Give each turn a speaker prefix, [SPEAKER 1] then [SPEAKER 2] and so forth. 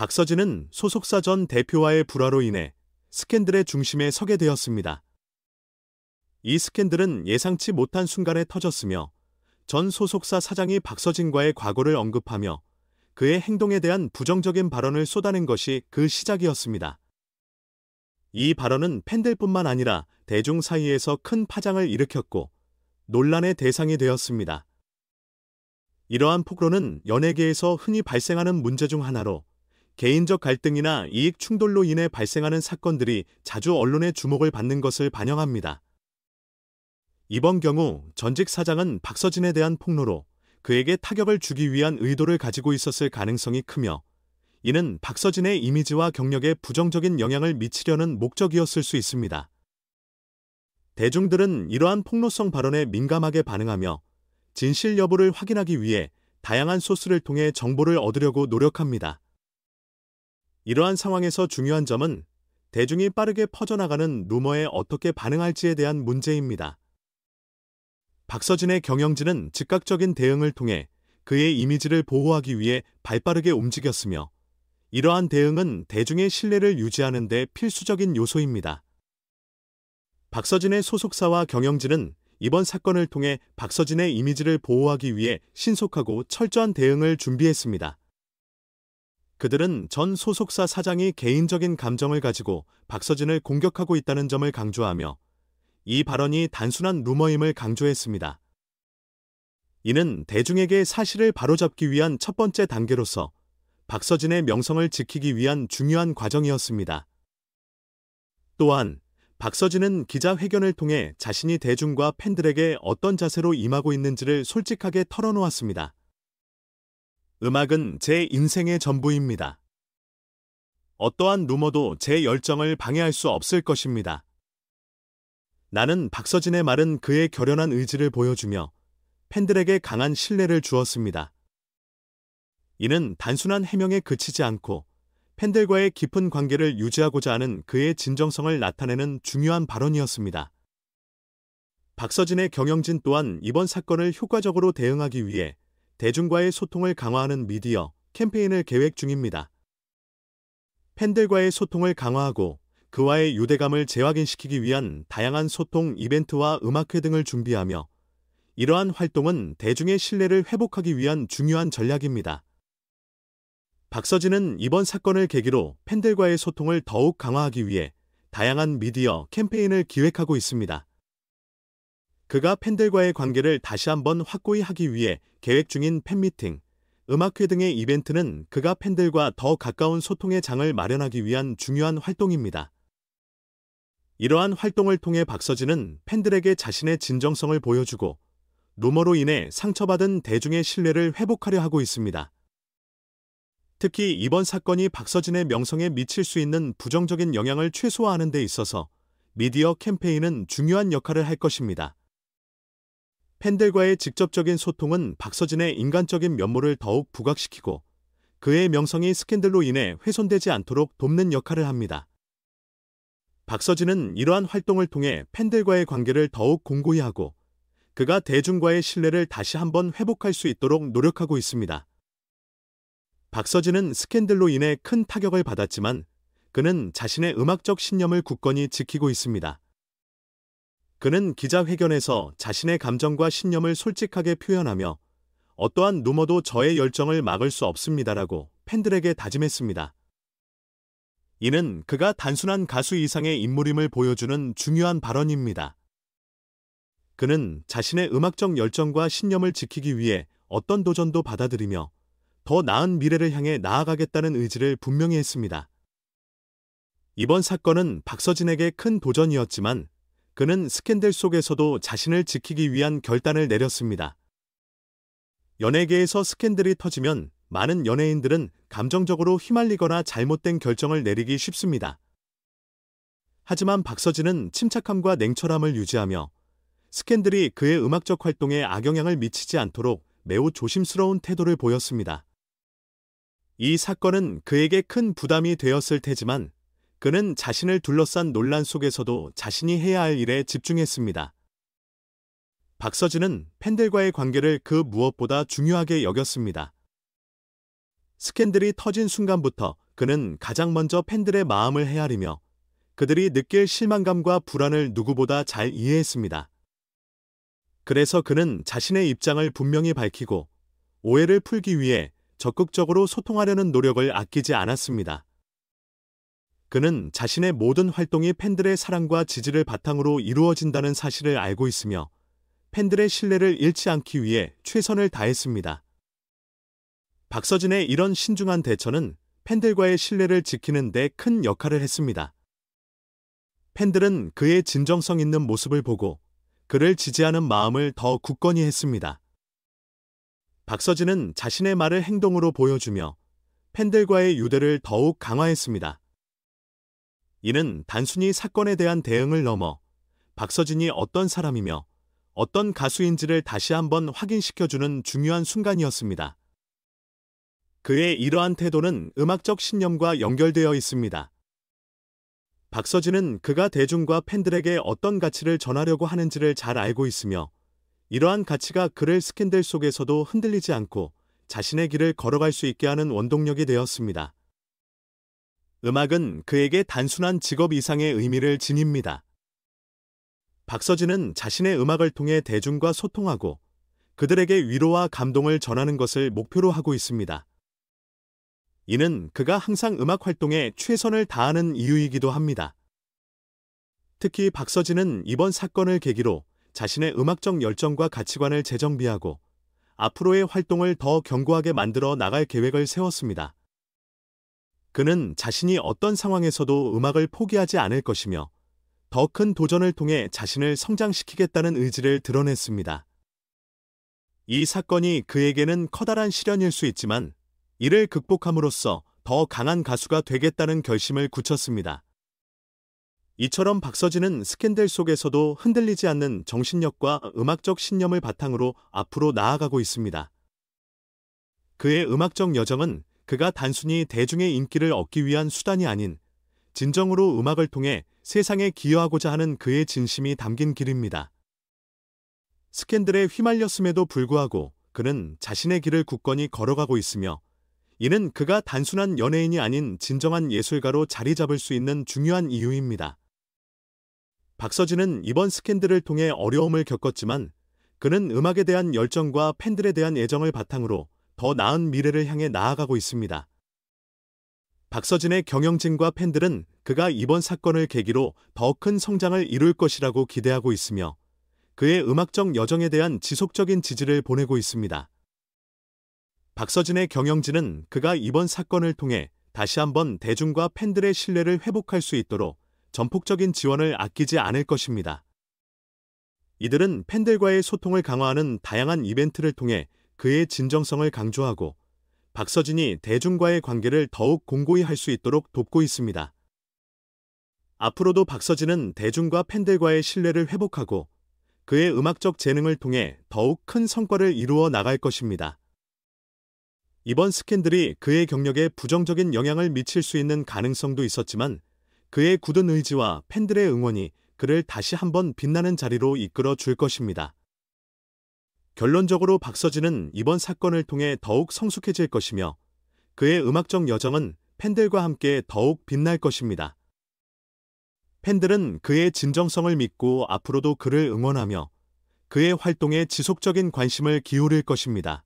[SPEAKER 1] 박서진은 소속사 전 대표와의 불화로 인해 스캔들의 중심에 서게 되었습니다. 이 스캔들은 예상치 못한 순간에 터졌으며 전 소속사 사장이 박서진과의 과거를 언급하며 그의 행동에 대한 부정적인 발언을 쏟아낸 것이 그 시작이었습니다. 이 발언은 팬들뿐만 아니라 대중 사이에서 큰 파장을 일으켰고 논란의 대상이 되었습니다. 이러한 폭로는 연예계에서 흔히 발생하는 문제 중 하나로 개인적 갈등이나 이익 충돌로 인해 발생하는 사건들이 자주 언론의 주목을 받는 것을 반영합니다. 이번 경우 전직 사장은 박서진에 대한 폭로로 그에게 타격을 주기 위한 의도를 가지고 있었을 가능성이 크며 이는 박서진의 이미지와 경력에 부정적인 영향을 미치려는 목적이었을 수 있습니다. 대중들은 이러한 폭로성 발언에 민감하게 반응하며 진실 여부를 확인하기 위해 다양한 소스를 통해 정보를 얻으려고 노력합니다. 이러한 상황에서 중요한 점은 대중이 빠르게 퍼져나가는 루머에 어떻게 반응할지에 대한 문제입니다. 박서진의 경영진은 즉각적인 대응을 통해 그의 이미지를 보호하기 위해 발빠르게 움직였으며 이러한 대응은 대중의 신뢰를 유지하는 데 필수적인 요소입니다. 박서진의 소속사와 경영진은 이번 사건을 통해 박서진의 이미지를 보호하기 위해 신속하고 철저한 대응을 준비했습니다. 그들은 전 소속사 사장이 개인적인 감정을 가지고 박서진을 공격하고 있다는 점을 강조하며 이 발언이 단순한 루머임을 강조했습니다. 이는 대중에게 사실을 바로잡기 위한 첫 번째 단계로서 박서진의 명성을 지키기 위한 중요한 과정이었습니다. 또한 박서진은 기자회견을 통해 자신이 대중과 팬들에게 어떤 자세로 임하고 있는지를 솔직하게 털어놓았습니다. 음악은 제 인생의 전부입니다. 어떠한 루머도 제 열정을 방해할 수 없을 것입니다. 나는 박서진의 말은 그의 결연한 의지를 보여주며 팬들에게 강한 신뢰를 주었습니다. 이는 단순한 해명에 그치지 않고 팬들과의 깊은 관계를 유지하고자 하는 그의 진정성을 나타내는 중요한 발언이었습니다. 박서진의 경영진 또한 이번 사건을 효과적으로 대응하기 위해 대중과의 소통을 강화하는 미디어 캠페인을 계획 중입니다. 팬들과의 소통을 강화하고 그와의 유대감을 재확인시키기 위한 다양한 소통 이벤트와 음악회 등을 준비하며 이러한 활동은 대중의 신뢰를 회복하기 위한 중요한 전략입니다. 박서진은 이번 사건을 계기로 팬들과의 소통을 더욱 강화하기 위해 다양한 미디어 캠페인을 기획하고 있습니다. 그가 팬들과의 관계를 다시 한번 확고히 하기 위해 계획 중인 팬미팅, 음악회 등의 이벤트는 그가 팬들과 더 가까운 소통의 장을 마련하기 위한 중요한 활동입니다. 이러한 활동을 통해 박서진은 팬들에게 자신의 진정성을 보여주고 루머로 인해 상처받은 대중의 신뢰를 회복하려 하고 있습니다. 특히 이번 사건이 박서진의 명성에 미칠 수 있는 부정적인 영향을 최소화하는 데 있어서 미디어 캠페인은 중요한 역할을 할 것입니다. 팬들과의 직접적인 소통은 박서진의 인간적인 면모를 더욱 부각시키고 그의 명성이 스캔들로 인해 훼손되지 않도록 돕는 역할을 합니다. 박서진은 이러한 활동을 통해 팬들과의 관계를 더욱 공고히 하고 그가 대중과의 신뢰를 다시 한번 회복할 수 있도록 노력하고 있습니다. 박서진은 스캔들로 인해 큰 타격을 받았지만 그는 자신의 음악적 신념을 굳건히 지키고 있습니다. 그는 기자회견에서 자신의 감정과 신념을 솔직하게 표현하며 어떠한 루머도 저의 열정을 막을 수 없습니다라고 팬들에게 다짐했습니다. 이는 그가 단순한 가수 이상의 인물임을 보여주는 중요한 발언입니다. 그는 자신의 음악적 열정과 신념을 지키기 위해 어떤 도전도 받아들이며 더 나은 미래를 향해 나아가겠다는 의지를 분명히 했습니다. 이번 사건은 박서진에게 큰 도전이었지만 그는 스캔들 속에서도 자신을 지키기 위한 결단을 내렸습니다. 연예계에서 스캔들이 터지면 많은 연예인들은 감정적으로 휘말리거나 잘못된 결정을 내리기 쉽습니다. 하지만 박서진은 침착함과 냉철함을 유지하며 스캔들이 그의 음악적 활동에 악영향을 미치지 않도록 매우 조심스러운 태도를 보였습니다. 이 사건은 그에게 큰 부담이 되었을 테지만 그는 자신을 둘러싼 논란 속에서도 자신이 해야 할 일에 집중했습니다. 박서진은 팬들과의 관계를 그 무엇보다 중요하게 여겼습니다. 스캔들이 터진 순간부터 그는 가장 먼저 팬들의 마음을 헤아리며 그들이 느낄 실망감과 불안을 누구보다 잘 이해했습니다. 그래서 그는 자신의 입장을 분명히 밝히고 오해를 풀기 위해 적극적으로 소통하려는 노력을 아끼지 않았습니다. 그는 자신의 모든 활동이 팬들의 사랑과 지지를 바탕으로 이루어진다는 사실을 알고 있으며 팬들의 신뢰를 잃지 않기 위해 최선을 다했습니다. 박서진의 이런 신중한 대처는 팬들과의 신뢰를 지키는 데 큰 역할을 했습니다. 팬들은 그의 진정성 있는 모습을 보고 그를 지지하는 마음을 더 굳건히 했습니다. 박서진은 자신의 말을 행동으로 보여주며 팬들과의 유대를 더욱 강화했습니다. 이는 단순히 사건에 대한 대응을 넘어 박서진이 어떤 사람이며 어떤 가수인지를 다시 한번 확인시켜주는 중요한 순간이었습니다. 그의 이러한 태도는 음악적 신념과 연결되어 있습니다. 박서진은 그가 대중과 팬들에게 어떤 가치를 전하려고 하는지를 잘 알고 있으며 이러한 가치가 그를 스캔들 속에서도 흔들리지 않고 자신의 길을 걸어갈 수 있게 하는 원동력이 되었습니다. 음악은 그에게 단순한 직업 이상의 의미를 지닙니다. 박서진은 자신의 음악을 통해 대중과 소통하고 그들에게 위로와 감동을 전하는 것을 목표로 하고 있습니다. 이는 그가 항상 음악 활동에 최선을 다하는 이유이기도 합니다. 특히 박서진은 이번 사건을 계기로 자신의 음악적 열정과 가치관을 재정비하고 앞으로의 활동을 더 견고하게 만들어 나갈 계획을 세웠습니다. 그는 자신이 어떤 상황에서도 음악을 포기하지 않을 것이며 더 큰 도전을 통해 자신을 성장시키겠다는 의지를 드러냈습니다. 이 사건이 그에게는 커다란 시련일 수 있지만 이를 극복함으로써 더 강한 가수가 되겠다는 결심을 굳혔습니다. 이처럼 박서진은 스캔들 속에서도 흔들리지 않는 정신력과 음악적 신념을 바탕으로 앞으로 나아가고 있습니다. 그의 음악적 여정은 그가 단순히 대중의 인기를 얻기 위한 수단이 아닌 진정으로 음악을 통해 세상에 기여하고자 하는 그의 진심이 담긴 길입니다. 스캔들에 휘말렸음에도 불구하고 그는 자신의 길을 굳건히 걸어가고 있으며 이는 그가 단순한 연예인이 아닌 진정한 예술가로 자리 잡을 수 있는 중요한 이유입니다. 박서진은 이번 스캔들을 통해 어려움을 겪었지만 그는 음악에 대한 열정과 팬들에 대한 애정을 바탕으로 더 나은 미래를 향해 나아가고 있습니다. 박서진의 경영진과 팬들은 그가 이번 사건을 계기로 더 큰 성장을 이룰 것이라고 기대하고 있으며 그의 음악적 여정에 대한 지속적인 지지를 보내고 있습니다. 박서진의 경영진은 그가 이번 사건을 통해 다시 한번 대중과 팬들의 신뢰를 회복할 수 있도록 전폭적인 지원을 아끼지 않을 것입니다. 이들은 팬들과의 소통을 강화하는 다양한 이벤트를 통해 그의 진정성을 강조하고 박서진이 대중과의 관계를 더욱 공고히 할 수 있도록 돕고 있습니다. 앞으로도 박서진은 대중과 팬들과의 신뢰를 회복하고 그의 음악적 재능을 통해 더욱 큰 성과를 이루어 나갈 것입니다. 이번 스캔들이 그의 경력에 부정적인 영향을 미칠 수 있는 가능성도 있었지만 그의 굳은 의지와 팬들의 응원이 그를 다시 한번 빛나는 자리로 이끌어 줄 것입니다. 결론적으로 박서진은 이번 사건을 통해 더욱 성숙해질 것이며 그의 음악적 여정은 팬들과 함께 더욱 빛날 것입니다. 팬들은 그의 진정성을 믿고 앞으로도 그를 응원하며 그의 활동에 지속적인 관심을 기울일 것입니다.